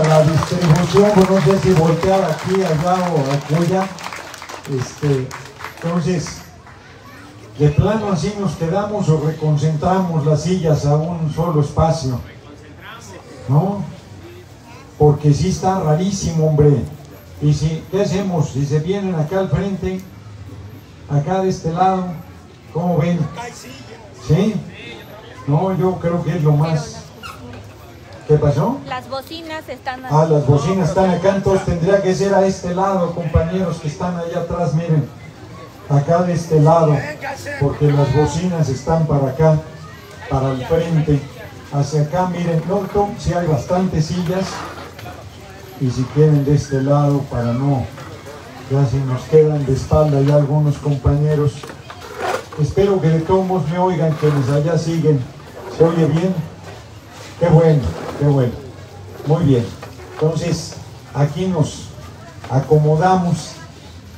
la distribución, pues no sé si voltear aquí, allá o allá. Este, entonces, de plano así nos quedamos o reconcentramos las sillas a un solo espacio. ¿No? Porque sí está rarísimo, hombre. Y si, ¿qué hacemos? Si se vienen acá al frente, acá de este lado, ¿cómo ven? ¿Sí? No, yo creo que es lo más... ¿Qué pasó? Las bocinas están... Ah, las bocinas están acá, entonces tendría que ser a este lado, compañeros que están allá atrás, miren. Acá de este lado, porque las bocinas están para acá, para el frente. Hacia acá, miren, noto si hay bastantes sillas. Y si quieren de este lado, para no, ya si nos quedan de espalda ya algunos compañeros. Espero que de todos me oigan, quienes allá siguen. ¿Se oye bien? Qué bueno, qué bueno. Muy bien. Entonces, aquí nos acomodamos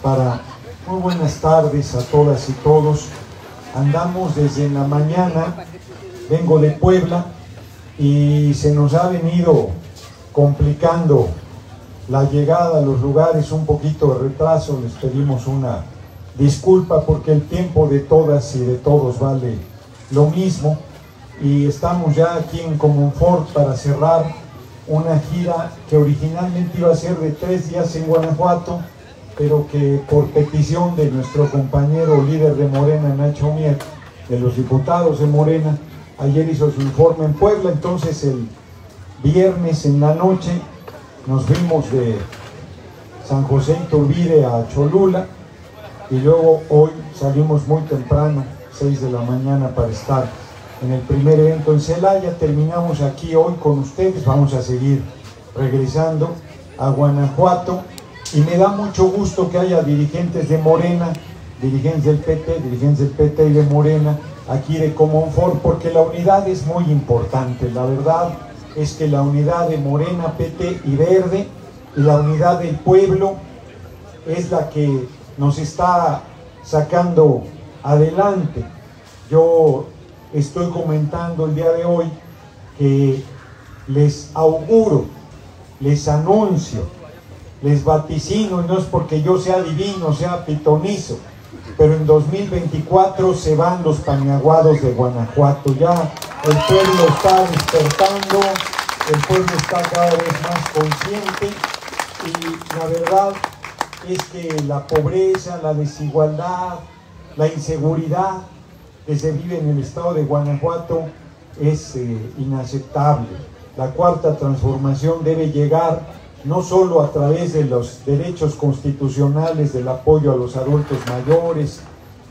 para... Muy buenas tardes a todas y todos. Andamos desde la mañana, vengo de Puebla y se nos ha venido complicando la llegada a los lugares, un poquito de retraso, les pedimos una disculpa porque el tiempo de todas y de todos vale lo mismo y estamos ya aquí en Comonfort para cerrar una gira que originalmente iba a ser de tres días en Guanajuato, pero que por petición de nuestro compañero líder de Morena, Nacho Mier, de los diputados de Morena, ayer hizo su informe en Puebla, entonces el viernes en la noche nos fuimos de San José Iturbide a Cholula y luego hoy salimos muy temprano, 6 de la mañana para estar en el primer evento en Celaya. Terminamos aquí hoy con ustedes, vamos a seguir regresando a Guanajuato y me da mucho gusto que haya dirigentes de Morena, dirigentes del PT, dirigentes del PT y de Morena, aquí de Comonfort, porque la unidad es muy importante, la verdad es que la unidad de Morena, PT y Verde y la unidad del pueblo es la que nos está sacando adelante. Yo estoy comentando el día de hoy que les auguro, les anuncio, les vaticino, y no es porque yo sea divino, sea pitonizo, pero en 2024 se van los pañaguados de Guanajuato. Ya el pueblo está despertando, el pueblo está cada vez más consciente y la verdad es que la pobreza, la desigualdad, la inseguridad que se vive en el estado de Guanajuato es eh, inaceptable. La cuarta transformación debe llegar no solo a través de los derechos constitucionales, del apoyo a los adultos mayores,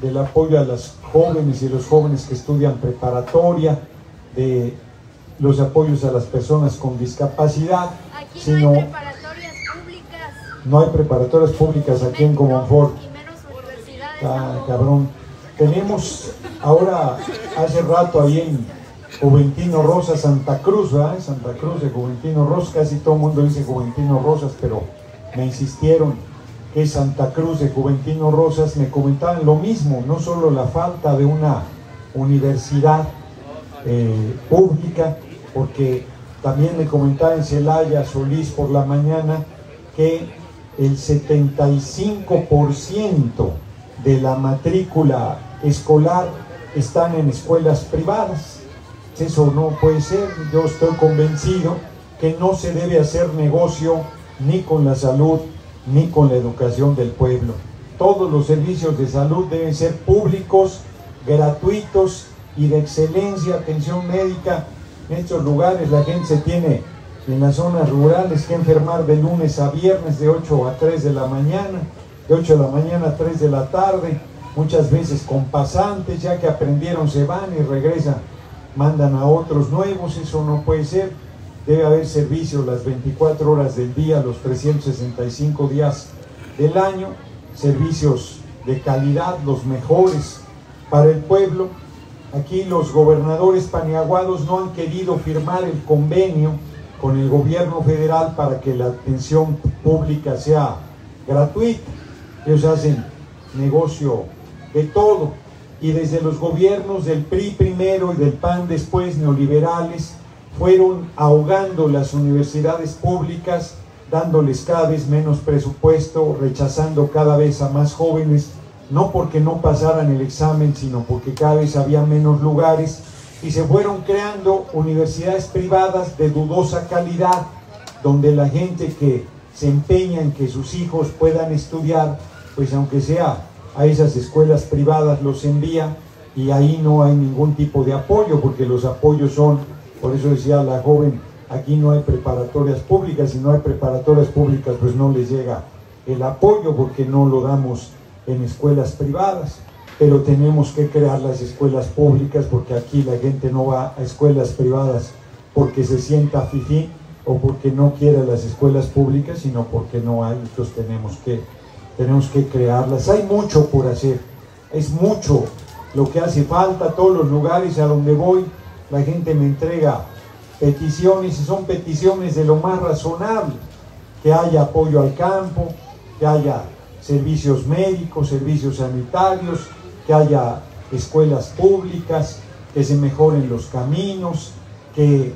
del apoyo a las jóvenes y los jóvenes que estudian preparatoria, de los apoyos a las personas con discapacidad, Aquí sino no hay preparatorias públicas. no hay preparatorias públicas aquí en Comonfort. Ah, cabrón. Tenemos ahora, hace rato ahí en Juventino Rosa, Santa Cruz, ¿verdad? Santa Cruz de Juventino Rosas, casi todo el mundo dice Juventino Rosas, pero me insistieron que Santa Cruz de Juventino Rosas, me comentaban lo mismo, no solo la falta de una universidad eh, pública, porque también me comentaba en Celaya Solís por la mañana que el 75% de la matrícula escolar están en escuelas privadas. Eso no puede ser, yo estoy convencido que no se debe hacer negocio ni con la salud ni con la educación del pueblo. Todos los servicios de salud deben ser públicos, gratuitos y de excelencia, atención médica. En estos lugares la gente se tiene en las zonas rurales que enfermar de lunes a viernes de 8 a 3 de la mañana, de 8 de la mañana a 3 de la tarde, muchas veces con pasantes, ya que aprendieron se van y regresan, mandan a otros nuevos, eso no puede ser. Debe haber servicios las 24 horas del día, los 365 días del año, servicios de calidad, los mejores para el pueblo. Aquí los gobernadores paniaguados no han querido firmar el convenio con el gobierno federal para que la atención pública sea gratuita. Ellos hacen negocio de todo. Y desde los gobiernos del PRI primero y del PAN después, neoliberales, fueron ahogando las universidades públicas, dándoles cada vez menos presupuesto, rechazando cada vez a más jóvenes, no porque no pasaran el examen, sino porque cada vez había menos lugares, y se fueron creando universidades privadas de dudosa calidad, donde la gente que se empeña en que sus hijos puedan estudiar, pues aunque sea a esas escuelas privadas los envía y ahí no hay ningún tipo de apoyo, porque los apoyos son, por eso decía la joven, aquí no hay preparatorias públicas, y no hay preparatorias públicas pues no les llega el apoyo porque no lo damos en escuelas privadas, pero tenemos que crear las escuelas públicas porque aquí la gente no va a escuelas privadas porque se sienta fifí o porque no quiere las escuelas públicas, sino porque no hay, entonces tenemos que, tenemos que crearlas. Hay mucho por hacer, es mucho lo que hace falta, todos los lugares a donde voy, la gente me entrega peticiones y son peticiones de lo más razonable, que haya apoyo al campo, que haya servicios médicos, servicios sanitarios, que haya escuelas públicas, que se mejoren los caminos, que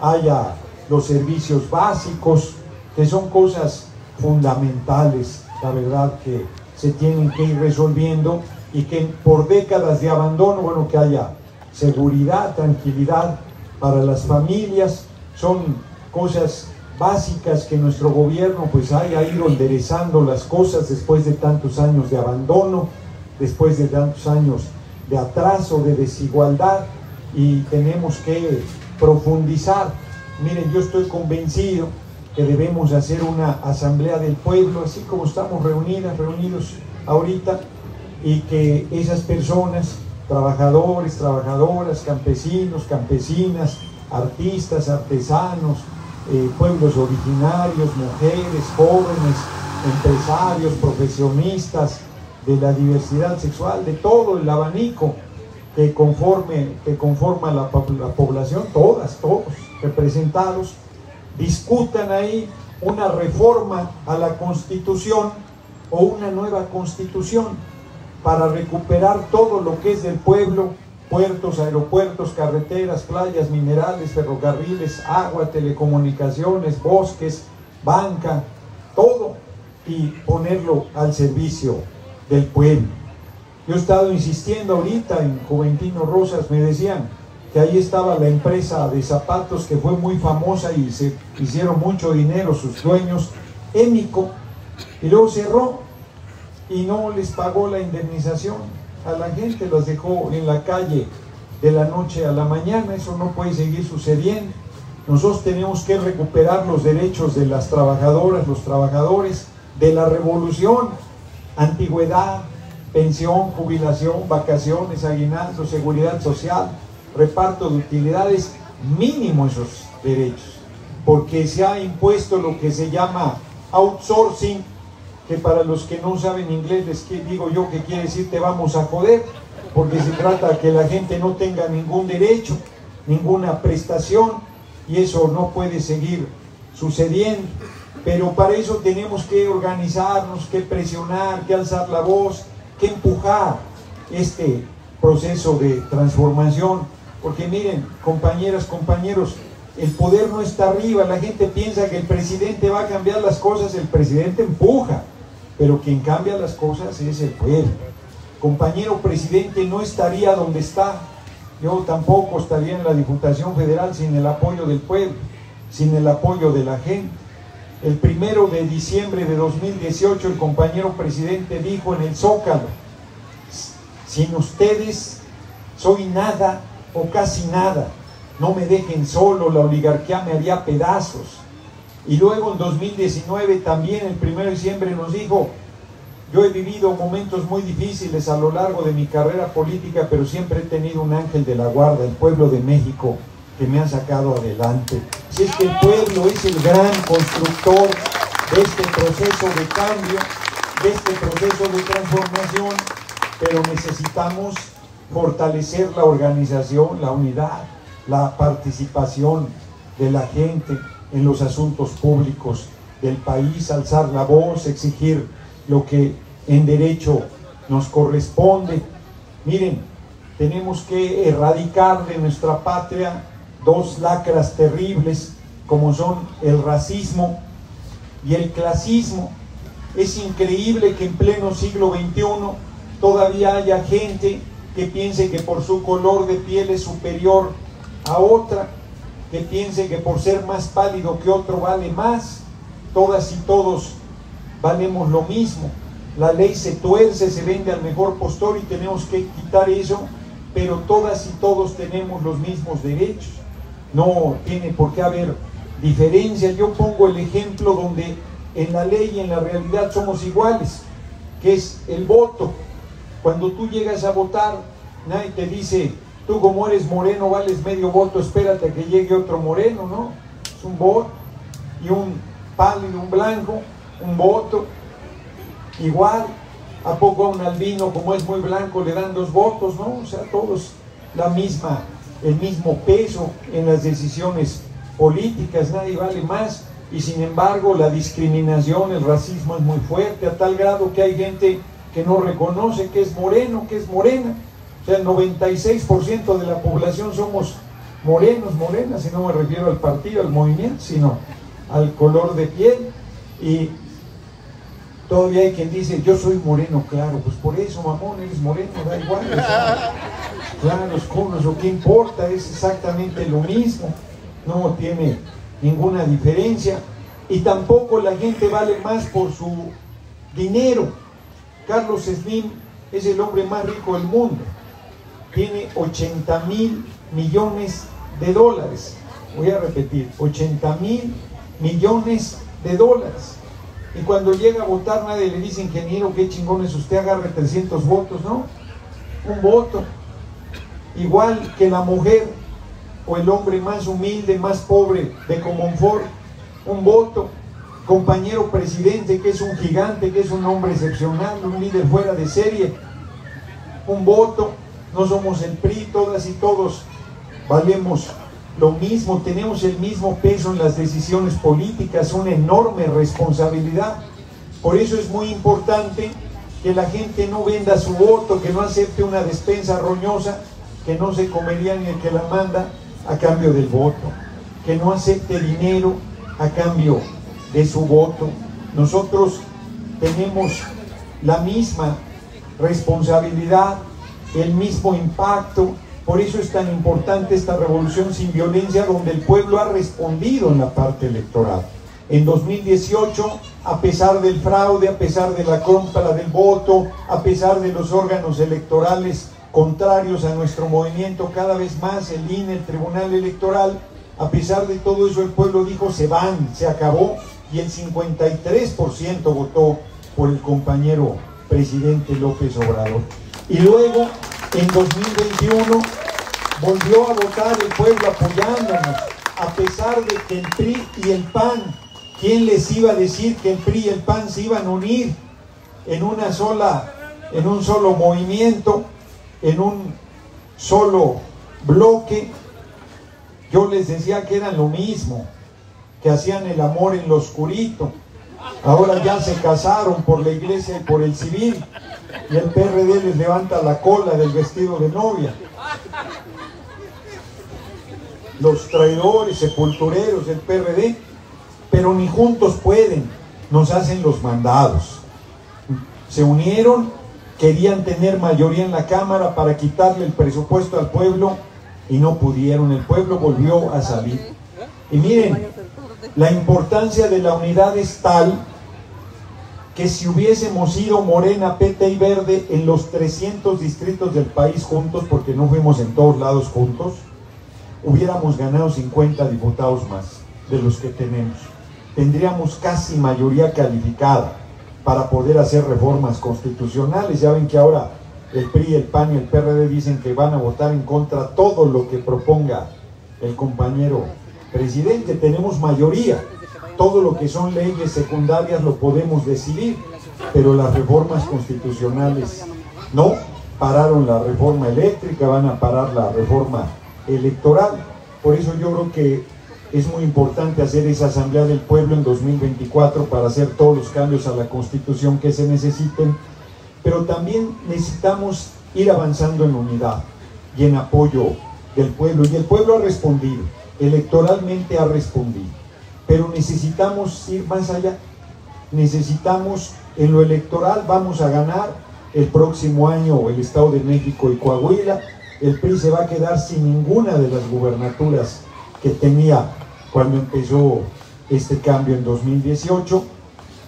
haya los servicios básicos, que son cosas fundamentales, la verdad, que se tienen que ir resolviendo y que por décadas de abandono, bueno, que haya seguridad, tranquilidad para las familias, son cosas básicas que nuestro gobierno pues haya ido enderezando las cosas después de tantos años de abandono, después de tantos años de atraso, de desigualdad y tenemos que profundizar. Miren, yo estoy convencido que debemos hacer una asamblea del pueblo, así como estamos reunidas, reunidos ahorita, y que esas personas, trabajadores, trabajadoras, campesinos, campesinas, artistas, artesanos, eh, pueblos originarios, mujeres, jóvenes, empresarios, profesionistas, de la diversidad sexual, de todo el abanico que, conforme, que conforma la, la población, todas, todos representados, discutan ahí una reforma a la constitución o una nueva constitución para recuperar todo lo que es del pueblo, puertos, aeropuertos, carreteras, playas, minerales, ferrocarriles, agua, telecomunicaciones, bosques, banca, todo, y ponerlo al servicio del pueblo. Yo he estado insistiendo ahorita en Juventino Rosas, me decían que ahí estaba la empresa de zapatos que fue muy famosa y se hicieron mucho dinero sus dueños, Émico, y luego cerró y no les pagó la indemnización. A la gente, las dejó en la calle de la noche a la mañana, eso no puede seguir sucediendo. Nosotros tenemos que recuperar los derechos de las trabajadoras, los trabajadores de la revolución, antigüedad, pensión, jubilación, vacaciones, aguinaldo, seguridad social, reparto de utilidades, mínimo esos derechos, porque se ha impuesto lo que se llama outsourcing, que para los que no saben inglés les digo yo que quiere decir te vamos a joder, porque se trata de que la gente no tenga ningún derecho, ninguna prestación, y eso no puede seguir sucediendo. Pero para eso tenemos que organizarnos, que presionar, que alzar la voz, que empujar este proceso de transformación. Porque miren, compañeras, compañeros, el poder no está arriba, la gente piensa que el presidente va a cambiar las cosas, el presidente empuja, pero quien cambia las cosas es el pueblo. Compañero presidente no estaría donde está, yo tampoco estaría en la Diputación Federal sin el apoyo del pueblo, sin el apoyo de la gente. El primero de diciembre de 2018 el compañero presidente dijo en el Zócalo, sin ustedes soy nada o casi nada, no me dejen solo, la oligarquía me haría pedazos. Y luego en 2019 también el primero de diciembre nos dijo, yo he vivido momentos muy difíciles a lo largo de mi carrera política, pero siempre he tenido un ángel de la guarda, el pueblo de México, que me ha sacado adelante. Si es que el pueblo es el gran constructor de este proceso de cambio, de este proceso de transformación, pero necesitamos fortalecer la organización, la unidad, la participación de la gente en los asuntos públicos del país, alzar la voz, exigir lo que en derecho nos corresponde. Miren, tenemos que erradicar de nuestra patria dos lacras terribles como son el racismo y el clasismo. Es increíble que en pleno siglo XXI todavía haya gente que piense que por su color de piel es superior a otra, que piense que por ser más pálido que otro vale más. Todas y todos valemos lo mismo. La ley se tuerce, se vende al mejor postor y tenemos que quitar eso, pero todas y todos tenemos los mismos derechos. No tiene por qué haber diferencia. Yo pongo el ejemplo donde en la ley y en la realidad somos iguales, que es el voto. Cuando tú llegas a votar, nadie te dice, tú como eres moreno vales medio voto, espérate a que llegue otro moreno, ¿no? Es un voto y un pálido, un blanco, un voto. Igual, ¿a poco a un albino como es muy blanco le dan dos votos, no? O sea, todos la misma, el mismo peso en las decisiones políticas, nadie vale más. Y sin embargo, la discriminación, el racismo es muy fuerte, a tal grado que hay gente que no reconoce que es moreno, que es morena. O sea, el 96% de la población somos morenos, morenas, y no me refiero al partido, al movimiento, sino al color de piel. Y todavía hay quien dice, yo soy moreno, claro, pues por eso, mamón, eres moreno, da igual. claro, los conos, o qué importa, es exactamente lo mismo, no tiene ninguna diferencia. Y tampoco la gente vale más por su dinero Carlos Slim es el hombre más rico del mundo. Tiene 80 mil millones de dólares. Voy a repetir, 80 mil millones de dólares. Y cuando llega a votar nadie le dice, ingeniero, qué chingón es usted, agarre 300 votos, ¿no? Un voto. Igual que la mujer o el hombre más humilde, más pobre de Comonfort, un voto compañero presidente que es un gigante, que es un hombre excepcional, un líder fuera de serie, un voto, no somos el PRI, todas y todos valemos lo mismo, tenemos el mismo peso en las decisiones políticas, una enorme responsabilidad. Por eso es muy importante que la gente no venda su voto, que no acepte una despensa roñosa, que no se comería ni el que la manda a cambio del voto, que no acepte dinero a cambio de su voto. Nosotros tenemos la misma responsabilidad, el mismo impacto. Por eso es tan importante esta revolución sin violencia donde el pueblo ha respondido en la parte electoral. En 2018, a pesar del fraude, a pesar de la compra del voto, a pesar de los órganos electorales contrarios a nuestro movimiento, cada vez más el INE, el Tribunal Electoral, a pesar de todo eso el pueblo dijo se van, se acabó, y el 53% votó por el compañero presidente López Obrador. Y luego, en 2021, volvió a votar el pueblo apoyándonos, a pesar de que el PRI y el PAN, ¿quién les iba a decir que el PRI y el PAN se iban a unir en una sola, en un solo movimiento, en un solo bloque? Yo les decía que eran lo mismo que hacían el amor en lo oscurito. Ahora ya se casaron por la iglesia y por el civil. Y el PRD les levanta la cola del vestido de novia. Los traidores, sepultureros del PRD, pero ni juntos pueden, nos hacen los mandados. Se unieron, querían tener mayoría en la Cámara para quitarle el presupuesto al pueblo y no pudieron. El pueblo volvió a salir. Y miren, la importancia de la unidad es tal que si hubiésemos ido Morena, PT y Verde en los 300 distritos del país juntos, porque no fuimos en todos lados juntos, hubiéramos ganado 50 diputados más de los que tenemos. Tendríamos casi mayoría calificada para poder hacer reformas constitucionales. Ya ven que ahora el PRI, el PAN y el PRD dicen que van a votar en contra todo lo que proponga el compañero presidente, tenemos mayoría. Todo lo que son leyes secundarias lo podemos decidir, pero las reformas constitucionales no. Pararon la reforma eléctrica, van a parar la reforma electoral. Por eso yo creo que es muy importante hacer esa Asamblea del Pueblo en 2024 para hacer todos los cambios a la Constitución que se necesiten, pero también necesitamos ir avanzando en unidad y en apoyo del pueblo y el pueblo ha respondido, electoralmente ha respondido. Pero necesitamos ir más allá. Necesitamos, en lo electoral vamos a ganar el próximo año el Estado de México y Coahuila. El PRI se va a quedar sin ninguna de las gubernaturas que tenía cuando empezó este cambio en 2018.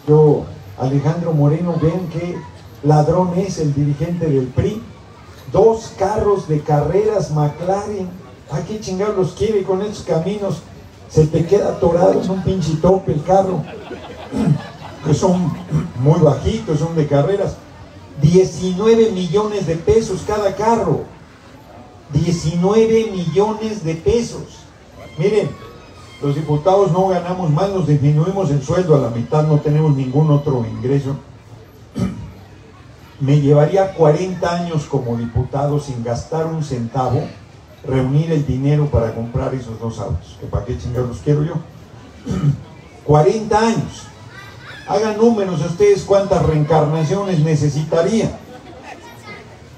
Yo, Alejandro Moreno, ven que ladrón es el dirigente del PRI. Dos carros de carreras McLaren. ¿A qué chingados los quiere con esos caminos? Se te queda atorado en un pinche tope el carro. Que son muy bajitos, son de carreras. 19 millones de pesos cada carro. 19 millones de pesos. Miren, los diputados no ganamos más, nos disminuimos el sueldo a la mitad, no tenemos ningún otro ingreso. Me llevaría 40 años como diputado sin gastar un centavo, reunir el dinero para comprar esos dos autos, que para qué chingados quiero yo. 40 años. Hagan números ustedes cuántas reencarnaciones necesitaría.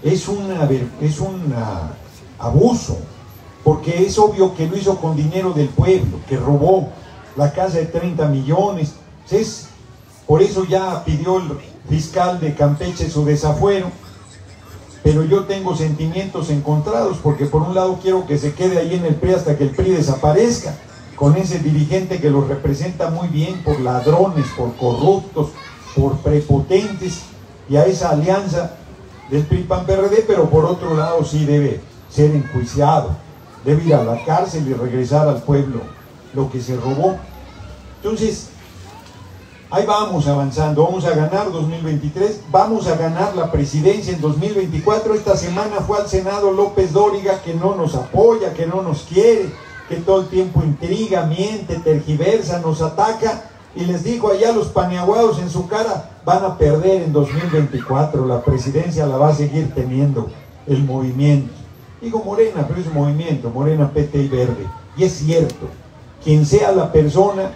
Es, una, es un abuso, porque es obvio que lo hizo con dinero del pueblo, que robó la casa de 30 millones. Es, por eso ya pidió el fiscal de Campeche su desafuero. Pero yo tengo sentimientos encontrados, porque por un lado quiero que se quede ahí en el PRI hasta que el PRI desaparezca con ese dirigente que lo representa muy bien por ladrones, por corruptos, por prepotentes, y a esa alianza del PRI-PAN-PRD, pero por otro lado sí debe ser enjuiciado, debe ir a la cárcel y regresar al pueblo lo que se robó. Entonces, ahí vamos avanzando, vamos a ganar 2023, vamos a ganar la presidencia en 2024. Esta semana fue al Senado López Dóriga que no nos apoya, que no nos quiere, que todo el tiempo intriga, miente, tergiversa, nos ataca. Y les dijo allá los paneaguados en su cara, van a perder en 2024, la presidencia la va a seguir teniendo el movimiento. Digo Morena, pero es movimiento, Morena, PT y Verde. Y es cierto, quien sea la persona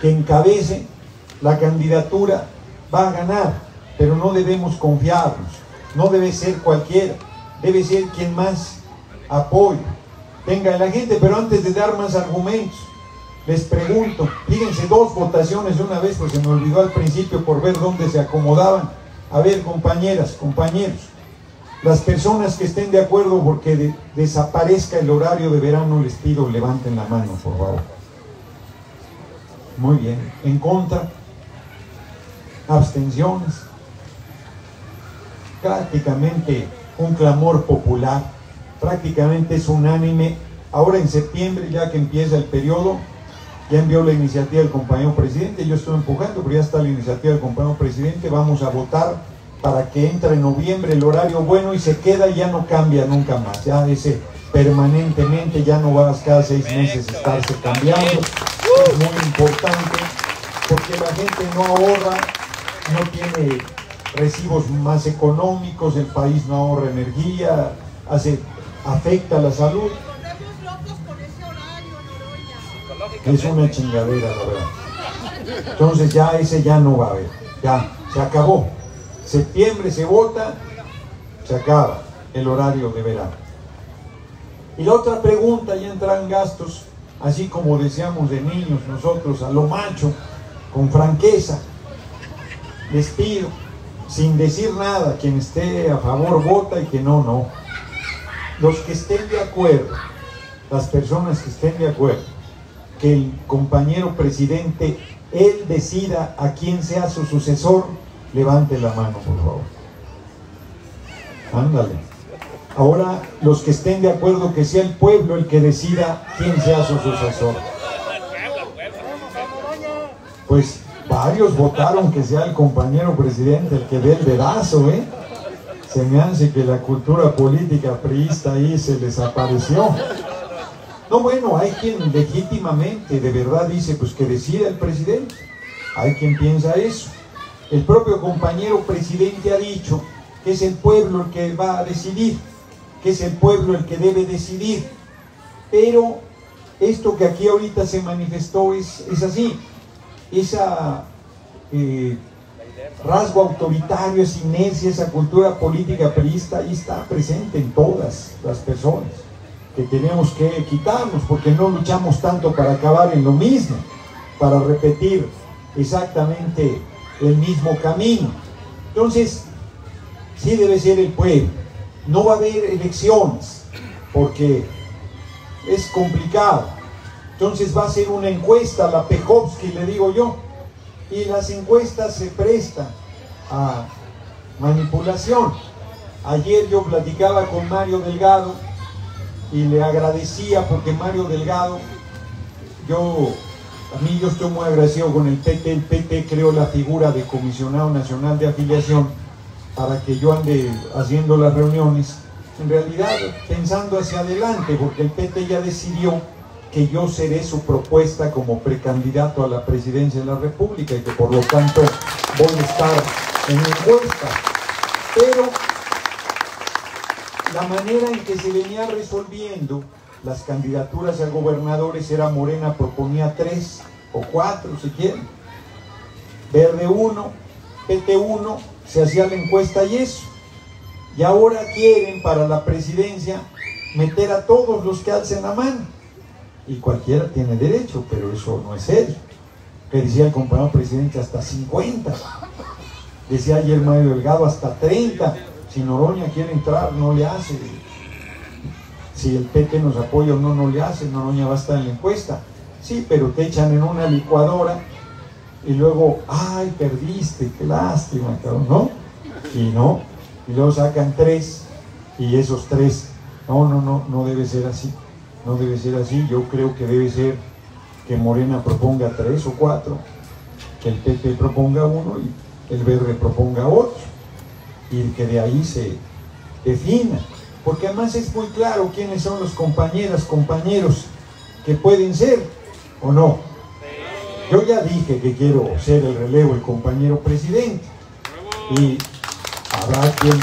que encabece la candidatura va a ganar, pero no debemos confiarnos, no debe ser cualquiera, debe ser quien más apoya venga la gente, pero antes de dar más argumentos, les pregunto, fíjense dos votaciones de una vez, pues se me olvidó al principio por ver dónde se acomodaban. A ver, compañeras, compañeros, las personas que estén de acuerdo porque desaparezca el horario de verano, les pido levanten la mano, por favor. Muy bien. ¿En contra? ¿Abstenciones? Prácticamente un clamor popular prácticamente es unánime. Ahora en septiembre, ya que empieza el periodo, ya envió la iniciativa del compañero presidente, yo estoy empujando, pero ya está la iniciativa del compañero presidente, vamos a votar para que entre en noviembre el horario bueno y se queda y ya no cambia nunca más, ya ese permanentemente, ya no vas cada seis meses estarse cambiando, es muy importante porque la gente no ahorra, no tiene recibos más económicos, el país no ahorra energía, hace afecta la salud. Es una chingadera, la verdad. Entonces ya ese ya no va a haber. Ya, se acabó. Septiembre se vota, se acaba el horario de verano. Y la otra pregunta, ya entran gastos, así como deseamos de niños nosotros, a lo macho, con franqueza. Les pido, sin decir nada, quien esté a favor vota y que no, no los que estén de acuerdo, las personas que estén de acuerdo, que el compañero presidente, él decida a quién sea su sucesor, levante la mano, por favor. Ándale. Ahora, los que estén de acuerdo que sea el pueblo el que decida quién sea su sucesor. Pues varios votaron que sea el compañero presidente el que dé el dedazo, ¿eh? se me hace que la cultura política priista ahí se desapareció. No, bueno, hay quien legítimamente de verdad dice pues que decida el presidente. Hay quien piensa eso. El propio compañero presidente ha dicho que es el pueblo el que va a decidir, que es el pueblo el que debe decidir. Pero esto que aquí ahorita se manifestó es, es así. Esa eh, rasgo autoritario, esa inercia, esa cultura política priista, ahí está presente en todas las personas. que tenemos que quitarnos porque no luchamos tanto para acabar en lo mismo, para repetir exactamente el mismo camino. Entonces, sí debe ser el pueblo. No va a haber elecciones porque es complicado. Entonces va a ser una encuesta, la Pejovsky, le digo yo, y las encuestas se prestan a manipulación. Ayer yo platicaba con Mario Delgado y le agradecía porque Mario Delgado, yo, a mí yo estoy muy agradecido con el PT, el PT creó la figura de comisionado nacional de afiliación para que yo ande haciendo las reuniones, en realidad pensando hacia adelante, porque el PT ya decidió que yo seré su propuesta como precandidato a la presidencia de la República y que por lo tanto voy a estar en encuesta. Pero la manera en que se venía resolviendo las candidaturas a gobernadores era Morena proponía tres o cuatro si quieren. Verde 1, PT 1, se hacía la encuesta y eso. Y ahora quieren para la presidencia meter a todos los que alcen la mano. Y cualquiera tiene derecho, pero eso no es serio. Que decía el compañero presidente hasta 50. Decía ayer Mario Delgado hasta 30 si Noroña quiere entrar, no le hace. Si el PT nos apoya o no, no le hace. Noroña va a estar en la encuesta. Sí, pero te echan en una licuadora y luego, ay, perdiste, qué lástima, ¿no? Y no, y luego sacan tres y esos tres, no, no, no, no debe ser así, no debe ser así, yo creo que debe ser que Morena proponga tres o cuatro, que el PP proponga uno y el Verde proponga otro y que de ahí se defina. Porque además es muy claro quiénes son los compañeras, compañeros que pueden ser o no. Yo ya dije que quiero ser el relevo, el compañero presidente. Y habrá quien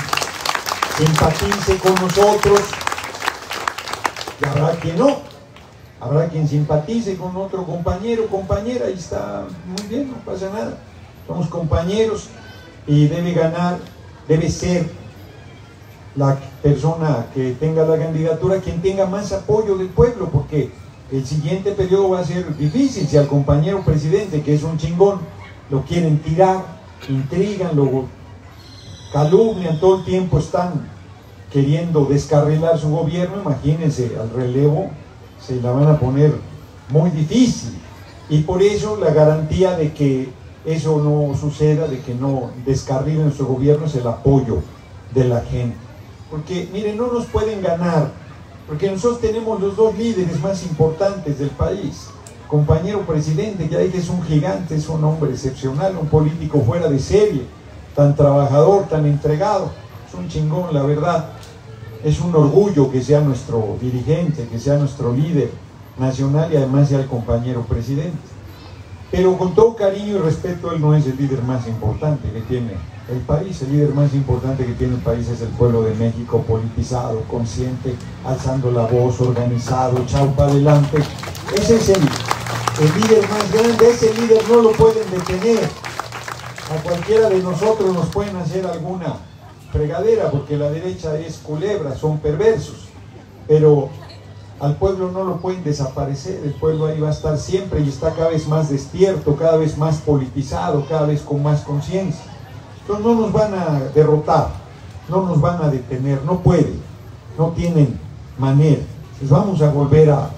simpatice con nosotros y habrá quien no. Habrá quien simpatice con otro compañero, compañera, y está muy bien, no pasa nada. Somos compañeros y debe ganar debe ser la persona que tenga la candidatura quien tenga más apoyo del pueblo, porque el siguiente periodo va a ser difícil si al compañero presidente, que es un chingón, lo quieren tirar, intrigan, lo calumnian, todo el tiempo están queriendo descarrilar su gobierno, imagínense, al relevo se la van a poner muy difícil. Y por eso la garantía de que eso no suceda, de que no descarrilen nuestro gobierno, es el apoyo de la gente. Porque, miren, no nos pueden ganar, porque nosotros tenemos los dos líderes más importantes del país. Compañero presidente, ya dije, es un gigante, es un hombre excepcional, un político fuera de serie, tan trabajador, tan entregado, es un chingón, la verdad. Es un orgullo que sea nuestro dirigente, que sea nuestro líder nacional y además sea el compañero presidente. Pero con todo cariño y respeto, él no es el líder más importante que tiene el país. El líder más importante que tiene el país es el pueblo de México, politizado, consciente, alzando la voz, organizado, chau para adelante. Ese es el, el líder más grande. Ese líder no lo pueden detener. A cualquiera de nosotros nos pueden hacer alguna fregadera, porque la derecha es culebra, son perversos. Pero al pueblo no lo pueden desaparecer, el pueblo ahí va a estar siempre y está cada vez más despierto, cada vez más politizado, cada vez con más conciencia. Entonces no nos van a derrotar, no nos van a detener, no pueden, no tienen manera. Les vamos a volver a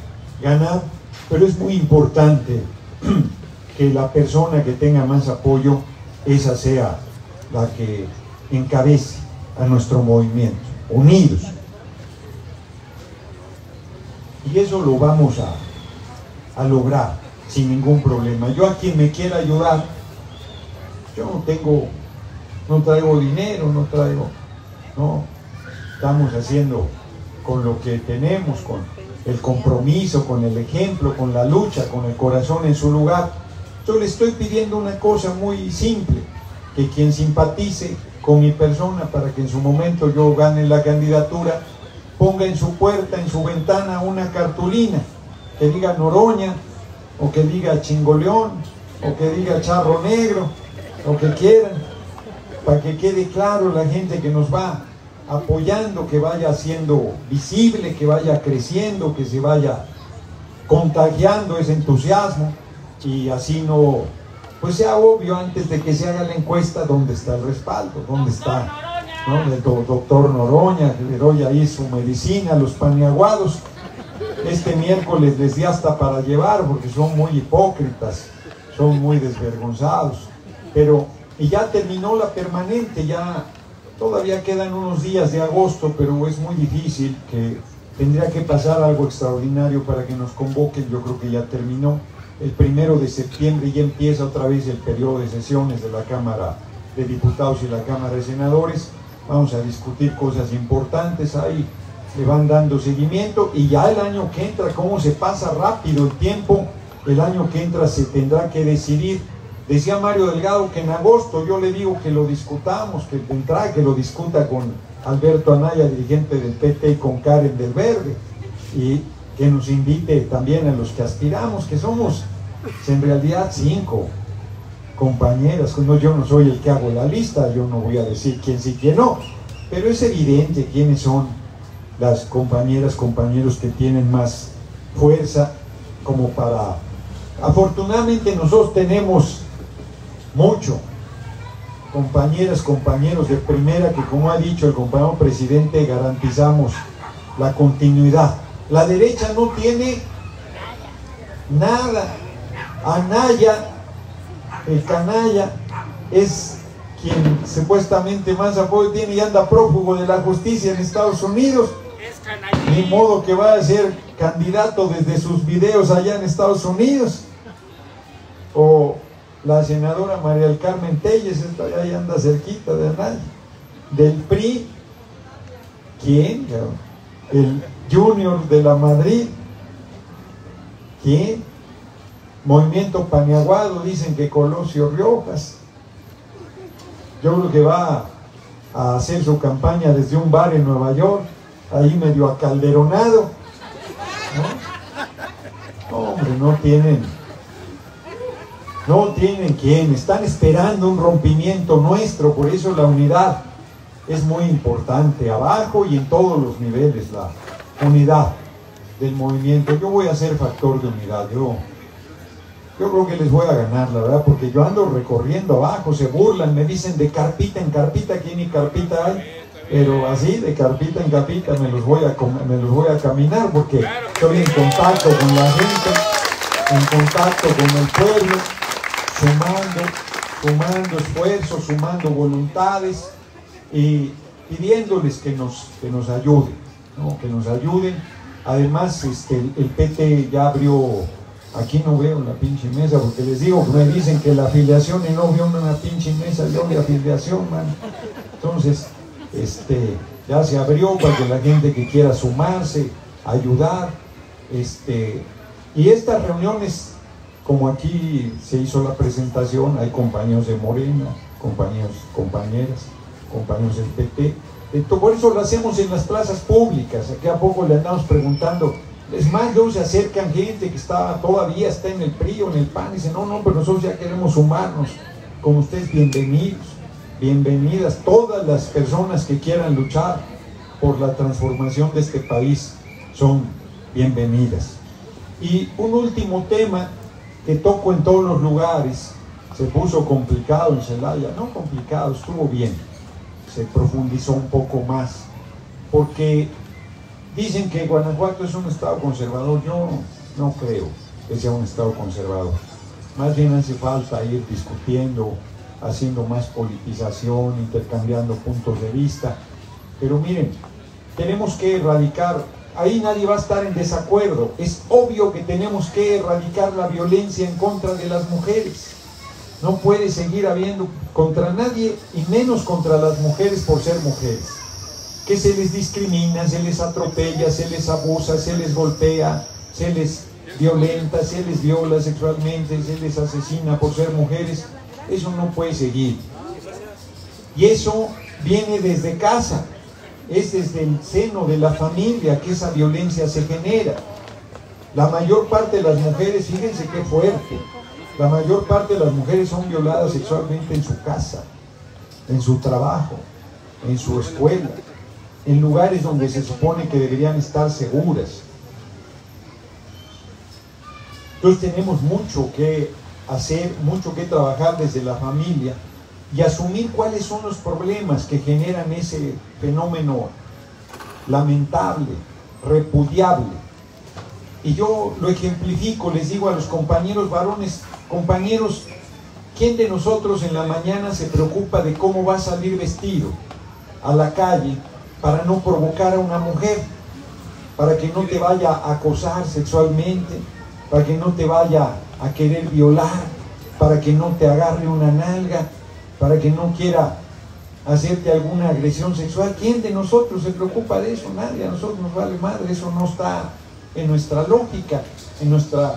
ganar, pero es muy importante que la persona que tenga más apoyo, esa sea la que encabece a nuestro movimiento, unidos y eso lo vamos a, lograr sin ningún problema. Yo a quien me quiera ayudar, yo no tengo, no traigo dinero, no traigo, no, estamos haciendo con lo que tenemos, con el compromiso, con el ejemplo, con la lucha, con el corazón en su lugar. Yo le estoy pidiendo una cosa muy simple, que quien simpatice con mi persona para que en su momento yo gane la candidatura, ponga en su puerta, en su ventana una cartulina que diga Noroña, o que diga Chingoleón, o que diga Charro Negro, o que quieran, para que quede claro la gente que nos va apoyando, que vaya siendo visible, que vaya creciendo, que se vaya contagiando ese entusiasmo y así no, pues sea obvio antes de que se haga la encuesta dónde está el respaldo, dónde está ¿no? el doctor Noroña, que le doy ahí su medicina, los paniaguados. Este miércoles les di hasta para llevar porque son muy hipócritas, son muy desvergonzados. Pero, y ya terminó la permanente, ya todavía quedan unos días de agosto, pero es muy difícil que tendría que pasar algo extraordinario para que nos convoquen, yo creo que ya terminó. El primero de septiembre ya empieza otra vez el periodo de sesiones de la Cámara de Diputados y la Cámara de Senadores. Vamos a discutir cosas importantes ahí, le van dando seguimiento y ya el año que entra, cómo se pasa rápido el tiempo, el año que entra se tendrá que decidir. Decía Mario Delgado que en agosto yo le digo que lo discutamos, que entra, que lo discuta con Alberto Anaya, dirigente del PT, con Karen del Verde, y que nos invite también a los que aspiramos, que somos en realidad cinco compañeras. No, yo no soy el que hago la lista, yo no voy a decir quién sí, quién no, pero es evidente quiénes son las compañeras, compañeros que tienen más fuerza como para... Afortunadamente nosotros tenemos mucho, compañeras, compañeros de primera, que como ha dicho el compañero presidente, garantizamos la continuidad. La derecha no tiene nada. Anaya, el canalla, es quien supuestamente más apoyo tiene y anda prófugo de la justicia en Estados Unidos. Ni modo que vaya a ser candidato desde sus videos allá en Estados Unidos. O la senadora María del Carmen Telles, esta ahí anda cerquita de nadie, del PRI, ¿quién? El Junior de la Madrid, ¿quién? Movimiento Paniaguado, dicen que Colosio Riojas. Yo creo que va a hacer su campaña desde un bar en Nueva York, ahí medio acalderonado. ¿no? Hombre, no tienen no tienen quien, están esperando un rompimiento nuestro, por eso la unidad es muy importante, abajo y en todos los niveles, la unidad del movimiento. Yo voy a ser factor de unidad, yo, yo creo que les voy a ganar, la verdad, porque yo ando recorriendo abajo, se burlan, me dicen de carpita en carpita, aquí ni carpita hay, pero así, de carpita en carpita me los voy a, me los voy a caminar, porque estoy en contacto con la gente, en contacto con el pueblo sumando, sumando esfuerzos, sumando voluntades y pidiéndoles que nos, que nos ayuden, que nos ayuden. Además, este, el, PT ya abrió, aquí no veo la pinche mesa, porque les digo me dicen que la afiliación y no veo una pinche mesa yo de afiliación, man. Entonces, este, ya se abrió para que la gente que quiera sumarse, ayudar, este, y estas reuniones como aquí se hizo la presentación, hay compañeros de Morena, compañeros, compañeras, compañeros del PT. Por eso lo hacemos en las plazas públicas. Aquí a poco le andamos preguntando. Es más, luego se acercan gente que está, todavía está en el PRI o en el PAN y dicen, no, no, pero nosotros ya queremos sumarnos. Con ustedes, bienvenidos, bienvenidas todas las personas que quieran luchar por la transformación de este país son bienvenidas. Y un último tema que toco en todos los lugares, se puso complicado en Celaya, no complicado, estuvo bien, se profundizó un poco más, porque dicen que Guanajuato es un estado conservador, yo no creo que sea un estado conservador, más bien hace falta ir discutiendo, haciendo más politización, intercambiando puntos de vista, pero miren, tenemos que erradicar ahí nadie va a estar en desacuerdo. Es obvio que tenemos que erradicar la violencia en contra de las mujeres. No puede seguir habiendo contra nadie y menos contra las mujeres por ser mujeres. Que se les discrimina, se les atropella, se les abusa, se les golpea, se les violenta, se les viola sexualmente, se les asesina por ser mujeres. Eso no puede seguir. Y eso viene desde casa es desde el seno de la familia que esa violencia se genera. La mayor parte de las mujeres, fíjense qué fuerte, la mayor parte de las mujeres son violadas sexualmente en su casa, en su trabajo, en su escuela, en lugares donde se supone que deberían estar seguras. Entonces tenemos mucho que hacer, mucho que trabajar desde la familia y asumir cuáles son los problemas que generan ese fenómeno lamentable, repudiable. Y yo lo ejemplifico, les digo a los compañeros varones, compañeros, ¿quién de nosotros en la mañana se preocupa de cómo va a salir vestido a la calle para no provocar a una mujer, para que no te vaya a acosar sexualmente, para que no te vaya a querer violar, para que no te agarre una nalga, para que no quiera hacerte alguna agresión sexual. ¿Quién de nosotros se preocupa de eso? Nadie, a nosotros nos vale madre, eso no está en nuestra lógica, en nuestras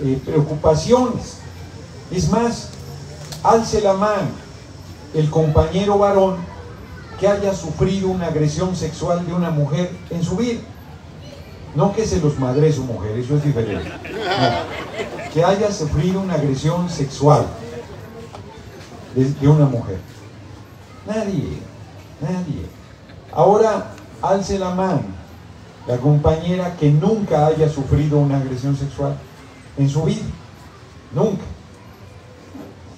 eh, preocupaciones. Es más, alce la mano el compañero varón que haya sufrido una agresión sexual de una mujer en su vida. No que se los madre su mujer, eso es diferente. Que haya sufrido una agresión sexual de, una mujer. Nadie, nadie. Ahora alce la mano la compañera que nunca haya sufrido una agresión sexual en su vida. Nunca.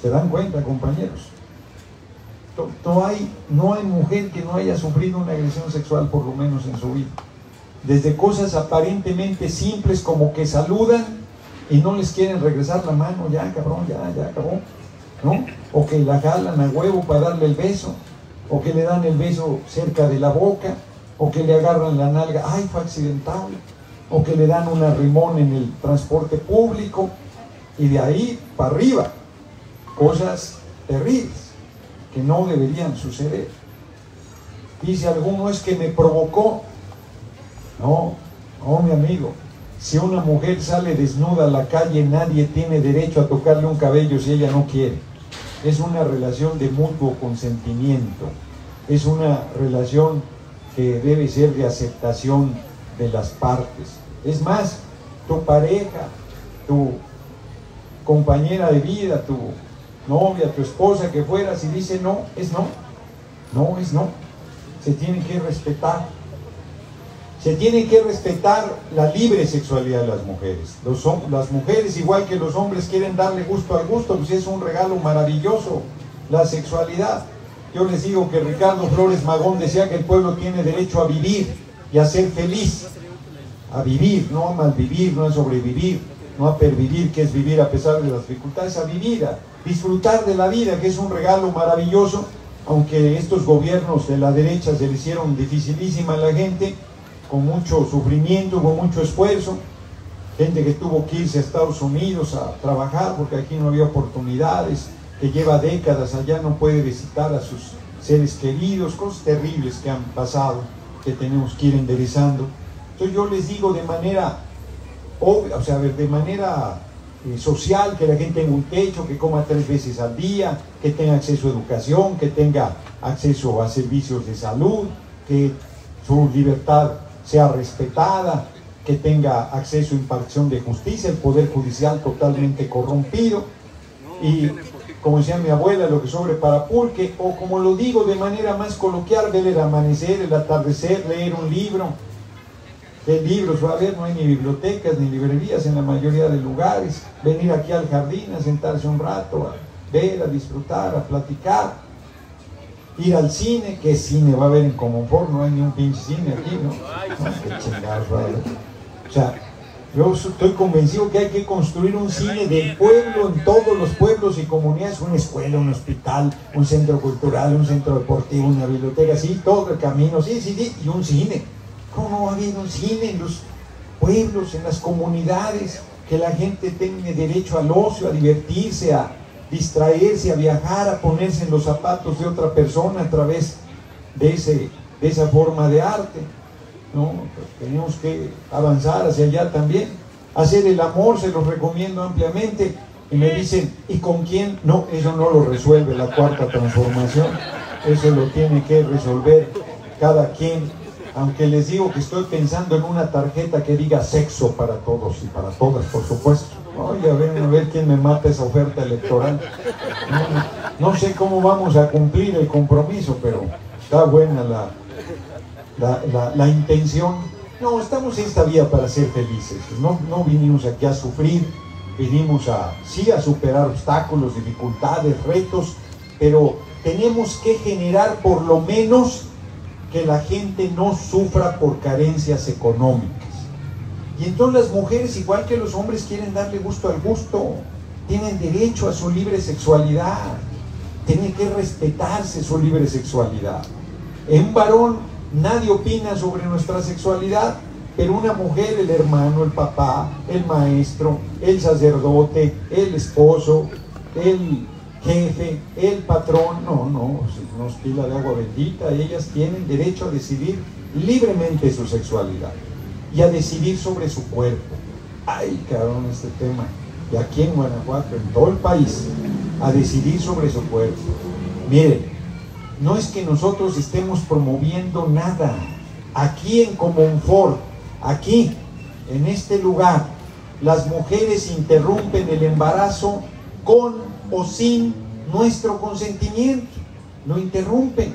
¿Se dan cuenta, compañeros? No hay, no hay mujer que no haya sufrido una agresión sexual por lo menos en su vida. Desde cosas aparentemente simples como que saludan y no les quieren regresar la mano, ya cabrón, ya, ya acabó. ¿no? O que la jalan a huevo para darle el beso, o que le dan el beso cerca de la boca, o que le agarran la nalga, ay, fue accidental, o que le dan un arrimón en el transporte público, y de ahí para arriba, cosas terribles que no deberían suceder. Dice alguno, es que me provocó. No, no, mi amigo, si una mujer sale desnuda a la calle, nadie tiene derecho a tocarle un cabello si ella no quiere es una relación de mutuo consentimiento, es una relación que debe ser de aceptación de las partes. Es más, tu pareja, tu compañera de vida, tu novia, tu esposa que fuera, si dice no, es no, no es no, se tiene que respetar. Se tiene que respetar la libre sexualidad de las mujeres. Los, las mujeres, igual que los hombres, quieren darle gusto al gusto, pues es un regalo maravilloso la sexualidad. Yo les digo que Ricardo Flores Magón decía que el pueblo tiene derecho a vivir y a ser feliz. A vivir, no a malvivir, no a sobrevivir, no a pervivir, que es vivir a pesar de las dificultades, a vivir, a disfrutar de la vida, que es un regalo maravilloso, aunque estos gobiernos de la derecha se le hicieron dificilísima a la gente, con mucho sufrimiento, con mucho esfuerzo, gente que tuvo que irse a Estados Unidos a trabajar porque aquí no había oportunidades, que lleva décadas allá, no puede visitar a sus seres queridos, cosas terribles que han pasado, que tenemos que ir enderezando. Entonces yo les digo de manera obvia, o sea, de manera eh, social, que la gente tenga un techo, que coma tres veces al día, que tenga acceso a educación, que tenga acceso a servicios de salud, que su libertad sea respetada, que tenga acceso a impartición de justicia, el poder judicial totalmente corrompido y como decía mi abuela, lo que sobre para pulque, o como lo digo de manera más coloquial, ver el amanecer, el atardecer, leer un libro. ¿Qué libros va a haber? No hay ni bibliotecas ni librerías en la mayoría de lugares. Venir aquí al jardín a sentarse un rato, a ver, a disfrutar, a platicar ir al cine, ¿qué cine va a haber en Comonfort? No hay ni un pinche cine aquí, ¿no? qué chingados O sea, yo estoy convencido que hay que construir un cine del pueblo en todos los pueblos y comunidades, una escuela, un hospital, un centro cultural, un centro deportivo, una biblioteca, sí, todo el camino, sí, sí, sí, y un cine. ¿Cómo va a haber un cine en los pueblos, en las comunidades? Que la gente tenga derecho al ocio, a divertirse, a, distraerse, a viajar, a ponerse en los zapatos de otra persona a través de, ese, de esa forma de arte. ¿no? Pues tenemos que avanzar hacia allá también. Hacer el amor se los recomiendo ampliamente. Y me dicen, ¿y con quién? No, eso no lo resuelve la cuarta transformación. Eso lo tiene que resolver cada quien. Aunque les digo que estoy pensando en una tarjeta que diga sexo para todos y para todas, por supuesto. Oye, a ver, a ver quién me mata esa oferta electoral. No, sé cómo vamos a cumplir el compromiso, pero está buena la, la, intención. No, estamos en esta vida para ser felices. No, no vinimos aquí a sufrir, vinimos a, sí, a superar obstáculos, dificultades, retos, pero tenemos que generar por lo menos que la gente no sufra por carencias económicas. Y entonces las mujeres, igual que los hombres, quieren darle gusto al gusto, tienen derecho a su libre sexualidad, tiene que respetarse su libre sexualidad. En varón nadie opina sobre nuestra sexualidad, pero una mujer, el hermano, el papá, el maestro, el sacerdote, el esposo, el jefe, el patrón, no, no, no es pila de agua bendita, ellas tienen derecho a decidir libremente su sexualidad y a decidir sobre su cuerpo. Ay, cabrón, este tema. Y aquí en Guanajuato, en todo el país, a decidir sobre su cuerpo. Miren, no es que nosotros estemos promoviendo nada. Aquí en Comonfort, aquí, en este lugar, las mujeres interrumpen el embarazo con o sin nuestro consentimiento. Lo interrumpen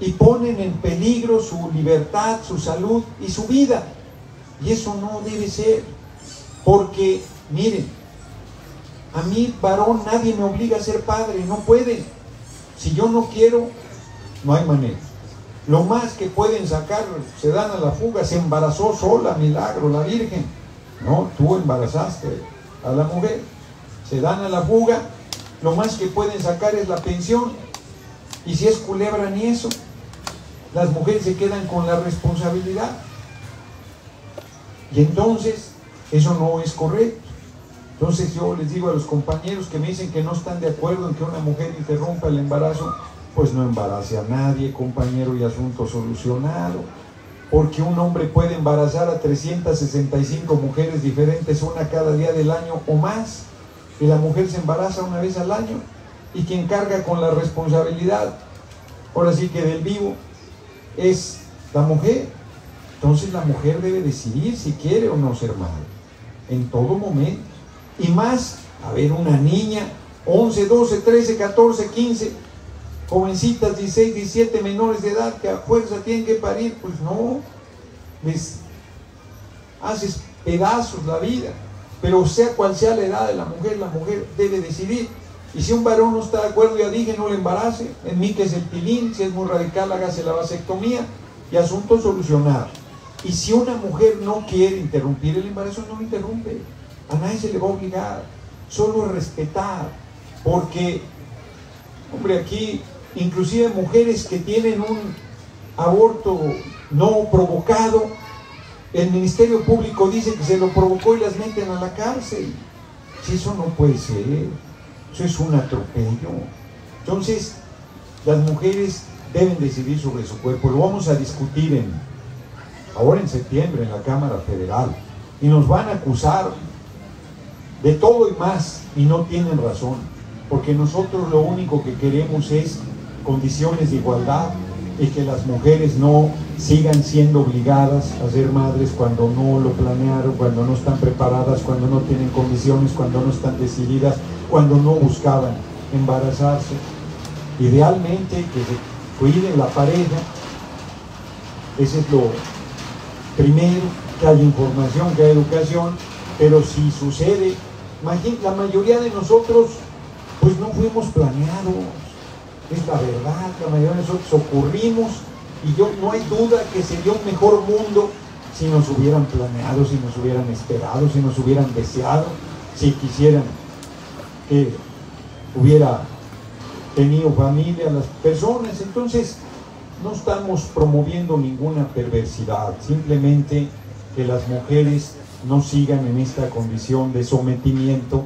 y ponen en peligro su libertad, su salud y su vida. Y eso no debe ser, porque, miren, a mí, varón, nadie me obliga a ser padre, no puede. Si yo no quiero, no hay manera. Lo más que pueden sacar, se dan a la fuga, se embarazó sola, milagro, la Virgen. No, tú embarazaste a la mujer. Se dan a la fuga, lo más que pueden sacar es la pensión. Y si es culebra ni eso, las mujeres se quedan con la responsabilidad. Y entonces, eso no es correcto. Entonces yo les digo a los compañeros que me dicen que no están de acuerdo en que una mujer interrumpa el embarazo, pues no embarace a nadie, compañero, y asunto solucionado. Porque un hombre puede embarazar a 365 mujeres diferentes, una cada día del año o más. Y la mujer se embaraza una vez al año. Y quien carga con la responsabilidad, ahora sí que del vivo, es la mujer. Entonces la mujer debe decidir si quiere o no ser madre. En todo momento y más, a ver, una niña, 11, 12, 13, 14, 15, jovencitas, 16, 17 menores de edad que a fuerza tienen que parir, pues no, les haces pedazos la vida. Pero sea cual sea la edad de la mujer, la mujer debe decidir. Y si un varón no está de acuerdo, ya dije, no le embarace. En mí que es el pilín, si es muy radical, hágase la vasectomía y asunto solucionado. Y si una mujer no quiere interrumpir el embarazo, no interrumpe. A nadie se le va a obligar, solo respetar, porque, hombre, aquí inclusive mujeres que tienen un aborto no provocado, el Ministerio Público dice que se lo provocó y las meten a la cárcel. Si eso no puede ser, eso es un atropello. Entonces, las mujeres deben decidir sobre su cuerpo. Lo vamos a discutir ahora en septiembre en la Cámara Federal. Y nos van a acusar de todo y más y no tienen razón, porque nosotros lo único que queremos es condiciones de igualdad y que las mujeres no sigan siendo obligadas a ser madres cuando no lo planearon, cuando no están preparadas, cuando no tienen condiciones, cuando no están decididas, cuando no buscaban embarazarse. Idealmente que se cuide la pareja, ese es lo primero, que haya información, que haya educación, pero si sucede la mayoría de nosotros pues no fuimos planeados, es la verdad, la mayoría de nosotros ocurrimos y yo no hay duda que sería un mejor mundo si nos hubieran planeado, si nos hubieran esperado, si nos hubieran deseado, si quisieran que hubiera tenido familia las personas. Entonces, no estamos promoviendo ninguna perversidad, simplemente que las mujeres no sigan en esta condición de sometimiento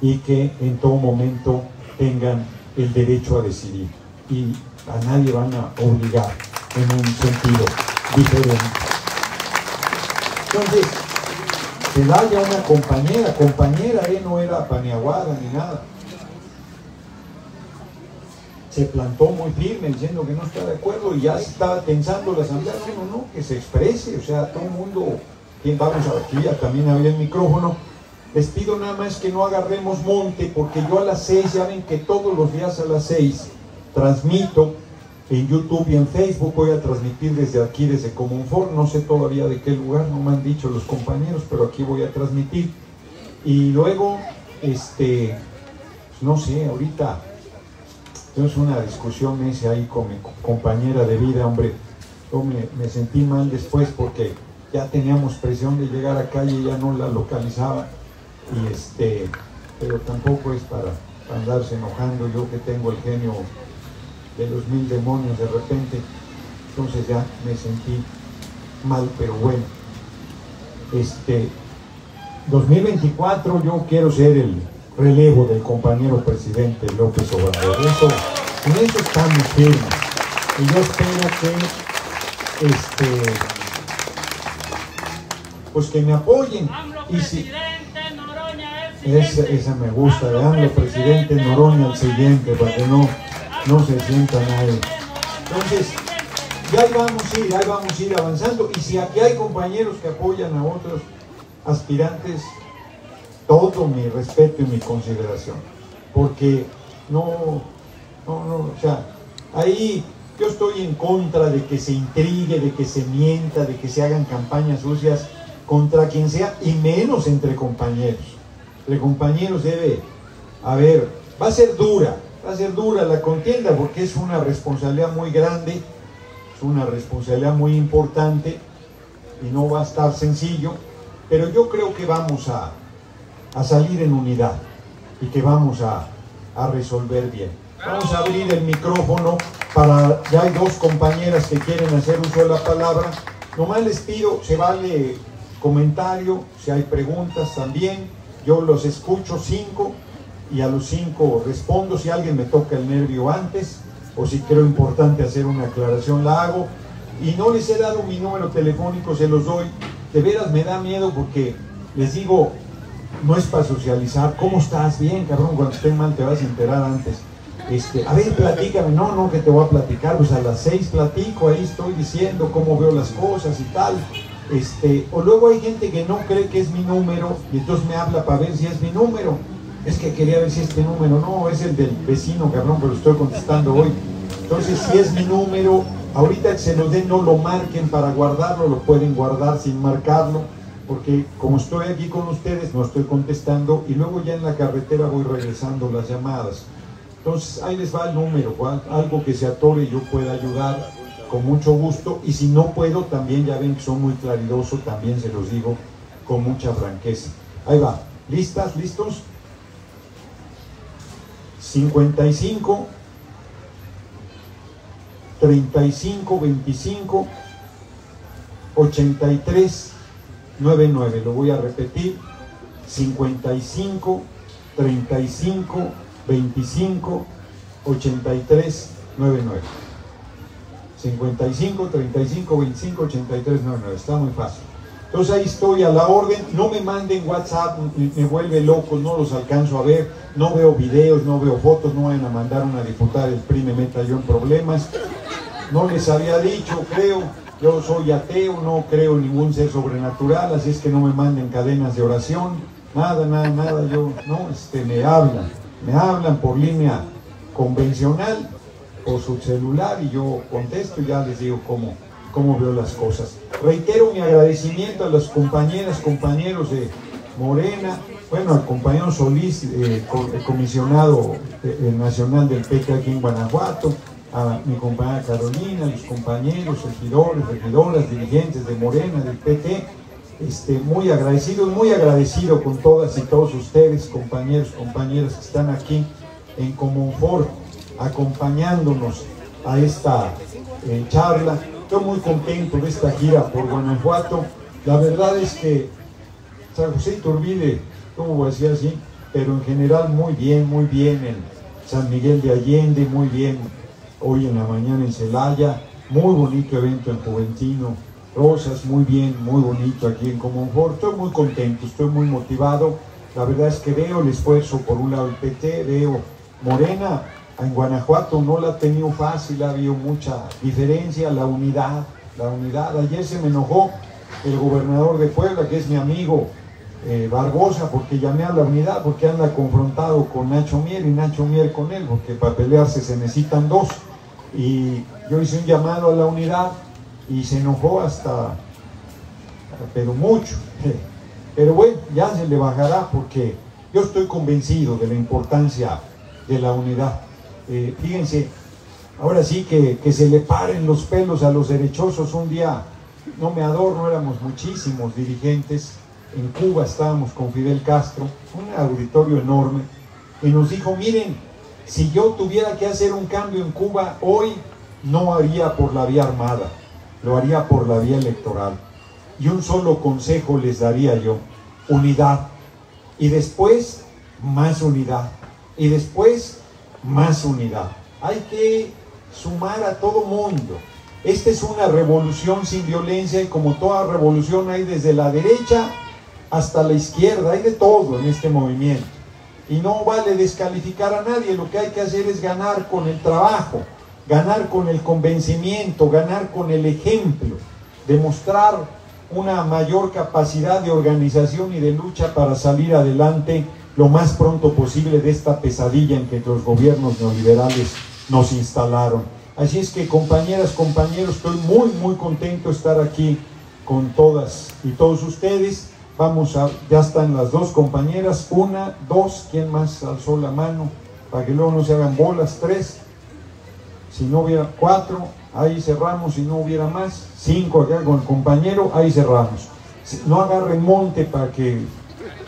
y que en todo momento tengan el derecho a decidir. Y a nadie van a obligar en un sentido diferente. Entonces, se da ya una compañera, compañera, eh, no era paneaguada ni nada. Se plantó muy firme diciendo que no está de acuerdo y ya estaba tensando la asamblea. No, que se exprese, o sea, todo el mundo vamos a aquí, ya también había el micrófono. Les pido nada más que no agarremos monte, porque yo a las seis, ya ven que todos los días a las seis transmito en YouTube y en Facebook. Voy a transmitir desde aquí, desde Comunfor. No sé todavía de qué lugar, no me han dicho los compañeros, pero aquí voy a transmitir. Y luego, este, no sé, ahorita es una discusión ese ahí con mi compañera de vida, hombre. Yo me, me, sentí mal después porque ya teníamos presión de llegar a calle y ya no la localizaba. Y este, pero tampoco es para, para andarse enojando yo que tengo el genio de los mil demonios de repente. Entonces ya me sentí mal, pero bueno. Este 2024 yo quiero ser el relevo del compañero presidente López Obrador. Eso, en eso estamos firmes. Y yo espero que este pues que me apoyen. Y si, esa, esa me gusta, de AMLO presidente Noroña el siguiente, para que no, no se sienta nadie. Entonces, ya vamos a ir, ahí vamos a ir avanzando. Y si aquí hay compañeros que apoyan a otros aspirantes, todo mi respeto y mi consideración. Porque no, no, no, o sea, ahí yo estoy en contra de que se intrigue, de que se mienta, de que se hagan campañas sucias contra quien sea y menos entre compañeros. Entre compañeros debe haber, va a ser dura, va a ser dura la contienda porque es una responsabilidad muy grande, es una responsabilidad muy importante y no va a estar sencillo, pero yo creo que vamos a, a salir en unidad y que vamos a, a resolver bien. Vamos a abrir el micrófono para, ya hay dos compañeras que quieren hacer uso de la palabra. Nomás les pido, se vale comentario, si hay preguntas también, yo los escucho cinco y a los cinco respondo si alguien me toca el nervio antes o si creo importante hacer una aclaración la hago y no les he dado mi número telefónico, se los doy, de veras me da miedo porque les digo, no es para socializar, ¿cómo estás? Bien, cabrón, cuando estén mal te vas a enterar antes. Este, a ver, platícame, no, no, que te voy a platicar, pues a las seis platico, ahí estoy diciendo cómo veo las cosas y tal. Este, o luego hay gente que no cree que es mi número y entonces me habla para ver si es mi número. Es que quería ver si este número, no, es el del vecino, cabrón, pero estoy contestando hoy. Entonces, si es mi número, ahorita que se lo den, no lo marquen para guardarlo, lo pueden guardar sin marcarlo, porque como estoy aquí con ustedes, no estoy contestando y luego ya en la carretera voy regresando las llamadas. Entonces, ahí les va el número, algo que se atore y yo pueda ayudar con mucho gusto y si no puedo también ya ven que son muy claridosos, también se los digo con mucha franqueza. Ahí va, ¿listas? ¿Listos? 55 35 25 83 99 lo voy a repetir 55 35 25 83 99 55 35 25 83 99. Está muy fácil. Entonces ahí estoy a la orden. No me manden WhatsApp, me vuelve loco, no los alcanzo a ver. No veo videos, no veo fotos. No vayan a mandar una diputada del PRI, me meta yo en problemas. No les había dicho, creo. Yo soy ateo, no creo en ningún ser sobrenatural, así es que no me manden cadenas de oración. Nada, nada, nada. Yo, no, este, me hablan. Me hablan por línea convencional o su celular y yo contesto y ya les digo cómo, cómo veo las cosas. Reitero mi agradecimiento a las compañeras, compañeros de Morena, bueno, al compañero Solís, eh, comisionado eh, nacional del PT aquí en Guanajuato, a mi compañera Carolina, a los compañeros, regidores, regidoras, dirigentes de Morena, del PT, este, muy agradecido, muy agradecido con todas y todos ustedes, compañeros, compañeras que están aquí en Comunfort acompañándonos a esta eh, charla. Estoy muy contento de esta gira por Guanajuato. La verdad es que San José Iturbide, como voy a decir así, pero en general muy bien, muy bien en San Miguel de Allende, muy bien hoy en la mañana en Celaya, muy bonito evento en Juventino, Rosas, muy bien, muy bonito aquí en Comonfort. Estoy muy contento, estoy muy motivado. La verdad es que veo el esfuerzo por un lado el PT, veo Morena en Guanajuato no la ha tenido fácil, ha habido mucha diferencia, la unidad, la unidad. Ayer se me enojó el gobernador de Puebla, que es mi amigo eh, Barbosa, porque llamé a la unidad, porque anda confrontado con Nacho Mier y Nacho Mier con él, porque para pelearse se necesitan dos. y yo hice un llamado a la unidad y se enojó hasta, pero mucho. Pero bueno, ya se le bajará porque yo estoy convencido de la importancia de la unidad. Eh, fíjense, ahora sí que, que, se le paren los pelos a los derechosos. Un día, no me adorno, éramos muchísimos dirigentes. En Cuba estábamos con Fidel Castro, un auditorio enorme, y nos dijo, miren, si yo tuviera que hacer un cambio en Cuba hoy, no haría por la vía armada, lo haría por la vía electoral. Y un solo consejo les daría yo, unidad. Y después, más unidad. Y después, más unidad. Hay que sumar a todo mundo. Esta es una revolución sin violencia y como toda revolución hay desde la derecha hasta la izquierda, hay de todo en este movimiento. Y no vale descalificar a nadie, lo que hay que hacer es ganar con el trabajo, ganar con el convencimiento, ganar con el ejemplo, demostrar una mayor capacidad de organización y de lucha para salir adelante lo más pronto posible de esta pesadilla en que los gobiernos neoliberales nos instalaron. Así es que compañeras, compañeros, estoy muy, muy contento de estar aquí con todas y todos ustedes. Vamos a, ya están las dos compañeras, una, dos, ¿quién más alzó la mano? Para que luego no se hagan bolas, tres, si no hubiera cuatro, ahí cerramos, si no hubiera más, cinco acá con el compañero, ahí cerramos. No agarren monte para que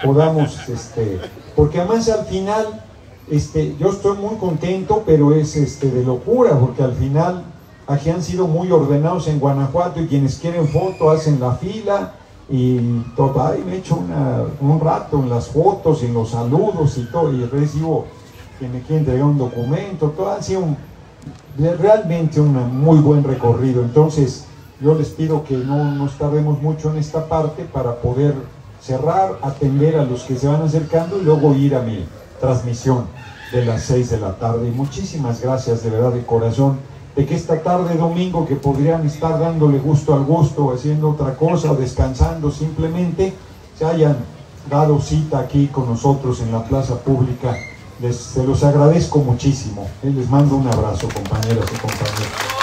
podamos, este, porque además al final, este, yo estoy muy contento, pero es este, de locura, porque al final aquí han sido muy ordenados en Guanajuato y quienes quieren foto hacen la fila y todo, ahí me he hecho un rato en las fotos, en los saludos y todo, y recibo que me quiere entregar un documento, todo ha sido un, realmente un muy buen recorrido. Entonces, yo les pido que no nos tardemos mucho en esta parte para poder cerrar, atender a los que se van acercando y luego ir a mi transmisión de las 6 de la tarde. Y muchísimas gracias de verdad de corazón de que esta tarde domingo que podrían estar dándole gusto al gusto, haciendo otra cosa descansando simplemente, se hayan dado cita aquí con nosotros en la plaza pública. Se los agradezco muchísimo. Les mando un abrazo, compañeras y compañeros.